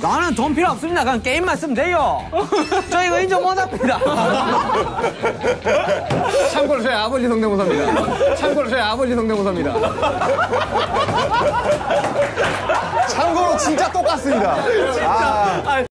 나는 돈 필요 없습니다. 그냥 게임만 쓰면 돼요. 저 이거 인정 못 합니다. 참고로 저희 아버지 성대모사입니다. 참고로 저희 아버지 성대모사입니다. 참고로 진짜 똑같습니다. 아,